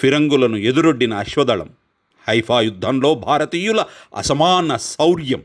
ఫిరంగులను ఎదురొడ్డిన అశ్వదళం Haifa యుద్ధంలో భారతీయుల అసమాన శౌర్యం.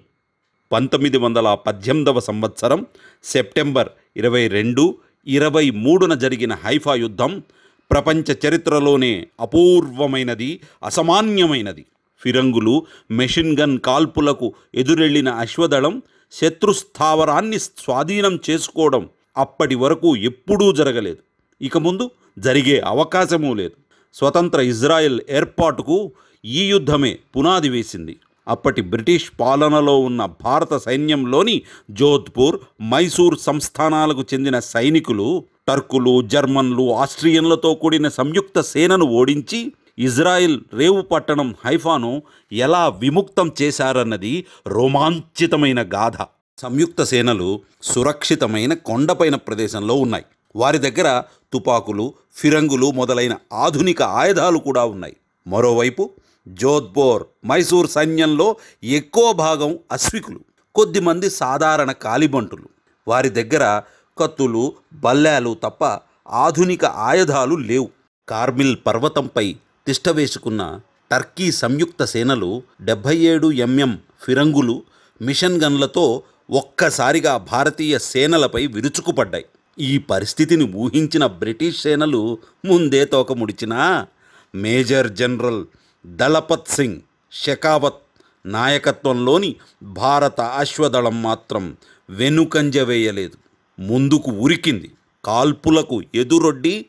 పంతొమ్మిది వందల పద్దెనిమిదవ సంవత్సరం సెప్టెంబర్ ఇరవై రెండు ఇరవై మూడున జరిగిన హైఫా యుద్ధం ప్రపంచ చరిత్రలోనే అపూర్వమైనది అసమాన్యమైనది. ఫిరంగులు మెషిన్ గన్ కాల్పులకు ఎదురెళ్ళిన అశ్వదళం శత్రుస్థావరాన్ని స్వాధీనం చేసుకోవడం అప్పటి వరకు ఎప్పుడూ జరగలేదు. ఇక ముందు జరిగే అవకాశమూ లేదు. స్వతంత్ర ఇజ్రాయెల్ ఏర్పాటుకు ఈ యుద్ధమే పునాది వేసింది. అప్పటి బ్రిటిష్ పాలనలో ఉన్న భారత సైన్యంలోని జోధ్పూర్ మైసూర్ సంస్థానాలకు చెందిన సైనికులు టర్కులు జర్మన్లు ఆస్ట్రియన్లతో కూడిన సంయుక్త సేనను ఓడించి ఇజ్రాయెల్ రేవు పట్టణం హైఫాను ఎలా విముక్తం చేశారన్నది రోమాంచితమైన గాథ. సంయుక్త సేనలు సురక్షితమైన కొండపైన ప్రదేశంలో ఉన్నాయి. వారి దగ్గర తుపాకులు ఫిరంగులు మొదలైన ఆధునిక ఆయుధాలు కూడా ఉన్నాయి. మరోవైపు జోధ్పూర్ మైసూర్ సైన్యంలో ఎక్కువ భాగం అశ్వికులు కొద్దిమంది సాధారణ కాలిబంటులు. వారి దగ్గర కత్తులు బల్లాలు తప్ప ఆధునిక ఆయుధాలు లేవు. కార్మిల్ పర్వతంపై తిష్టవేసుకున్న టర్కీ సంయుక్త సేనలు డెబ్భై ఏడు ఎంఎం ఫిరంగులు మిషన్ గన్లతో ఒక్కసారిగా భారతీయ సేనలపై విరుచుకుపడ్డాయి. ఈ పరిస్థితిని ఊహించిన బ్రిటిష్ సేనలు ముందే తోక ముడిచినా మేజర్ జనరల్ దళపత్ సింగ్ షెకావత్ నాయకత్వంలోని భారత అశ్వదళం మాత్రం వెనుకంజ వేయలేదు. ముందుకు ఉరికింది. కాల్పులకు ఎదురొడ్డి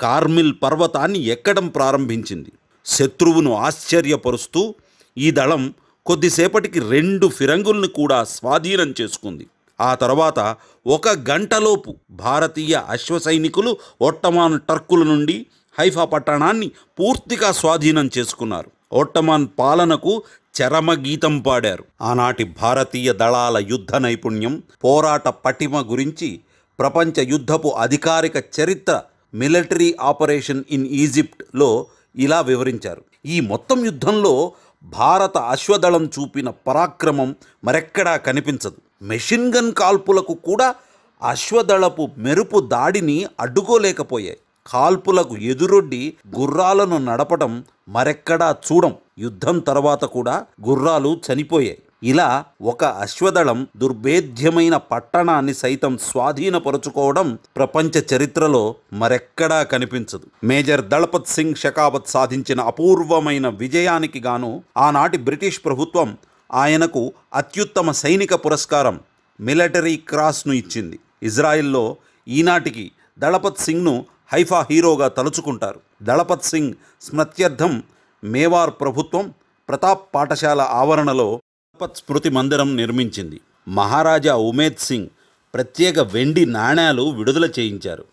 కార్మిల్ పర్వతాన్ని ఎక్కడం ప్రారంభించింది. శత్రువును ఆశ్చర్యపరుస్తూ ఈ దళం కొద్దిసేపటికి రెండు ఫిరంగుల్ని కూడా స్వాధీనం చేసుకుంది. ఆ తర్వాత ఒక గంటలోపు భారతీయ అశ్వసైనికులు ఒట్టమాన్ టర్కుల నుండి హైఫా పట్టణాన్ని పూర్తిగా స్వాధీనం చేసుకున్నారు. ఒట్టమాన్ పాలనకు చరమగీతం పాడారు. ఆనాటి భారతీయ దళాల యుద్ధ నైపుణ్యం పోరాట పటిమ గురించి ప్రపంచ యుద్ధపు అధికారిక చరిత్ర మిలిటరీ ఆపరేషన్ ఇన్ ఈజిప్ట్లో ఇలా వివరించారు. ఈ మొత్తం యుద్ధంలో భారత అశ్వదళం చూపిన పరాక్రమం మరెక్కడా కనిపించదు. మెషిన్ గన్ కాల్పులకు కూడా అశ్వదళపు మెరుపు దాడిని అడ్డుకోలేకపోయాయి. కాల్పులకు ఎదురొడ్డి గుర్రాలను నడపడం మరెక్కడా చూడం. యుద్ధం తర్వాత కూడా గుర్రాలు చనిపోయాయి. ఇలా ఒక అశ్వదళం దుర్భేద్యమైన పట్టణాన్ని సైతం స్వాధీనపరుచుకోవడం ప్రపంచ చరిత్రలో మరెక్కడా కనిపించదు. మేజర్ దళపత్ సింగ్ షెకావత్ సాధించిన అపూర్వమైన విజయానికి గాను ఆనాటి బ్రిటిష్ ప్రభుత్వం ఆయనకు అత్యుత్తమ సైనిక పురస్కారం మిలిటరీ క్రాస్ను ఇచ్చింది. ఇజ్రాయెల్లో ఈనాటికి దళపత్ సింగ్ను హైఫా హీరోగా తలుచుకుంటారు. దళపత్ సింగ్ స్మృత్యర్థం మేవార్ ప్రభుత్వం ప్రతాప్ పాఠశాల ఆవరణలో దళపత్ స్మృతి మందిరం నిర్మించింది. మహారాజా ఉమేద్ సింగ్ ప్రత్యేక వెండి నాణేలు విడుదల చేయించారు.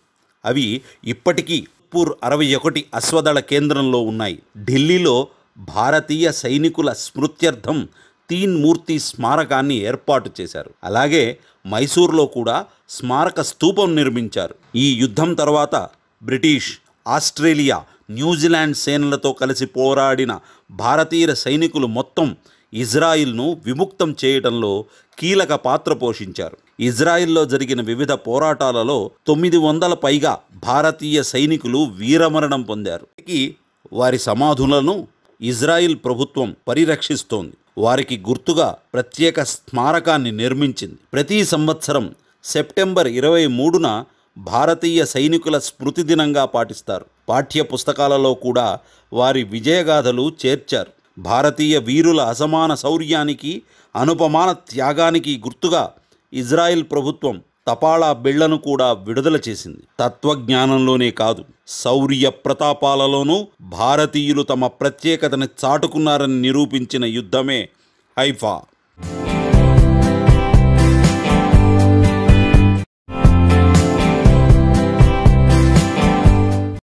అవి ఇప్పటికీ పూర్ అరవై ఒకటి అశ్వదళ కేంద్రంలో ఉన్నాయి. ఢిల్లీలో భారతీయ సైనికుల స్మృత్యర్థం తీన్ మూర్తి స్మారకాన్ని ఏర్పాటు చేశారు. అలాగే మైసూర్లో కూడా స్మారక స్తూపం నిర్మించారు. ఈ యుద్ధం తర్వాత బ్రిటిష్ ఆస్ట్రేలియా న్యూజిలాండ్ సేనలతో కలిసి పోరాడిన భారతీయ సైనికులు మొత్తం ఇజ్రాయిల్ను విముక్తం చేయడంలో కీలక పాత్ర పోషించారు. ఇజ్రాయిల్లో జరిగిన వివిధ పోరాటాలలో తొమ్మిది వందల పైగా భారతీయ సైనికులు వీరమరణం పొందారు. వారి సమాధులను ఇజ్రాయిల్ ప్రభుత్వం పరిరక్షిస్తోంది. వారికి గుర్తుగా ప్రత్యేక స్మారకాన్ని నిర్మించింది. ప్రతి సంవత్సరం సెప్టెంబర్ ఇరవై మూడున భారతీయ సైనికుల స్మృతి దినంగా పాటిస్తారు. పాఠ్య పుస్తకాలలో కూడా వారి విజయగాథలు చేర్చారు. భారతీయ వీరుల అసమాన శౌర్యానికి అనుపమాన త్యాగానికి గుర్తుగా ఇజ్రాయిల్ ప్రభుత్వం తపాళా బిళ్ళను కూడా విడుదల చేసింది. తత్వజ్ఞానంలోనే కాదు శౌర్య ప్రతాపాలలోనూ భారతీయులు తమ ప్రత్యేకతను చాటుకున్నారని నిరూపించిన యుద్ధమే హైఫా.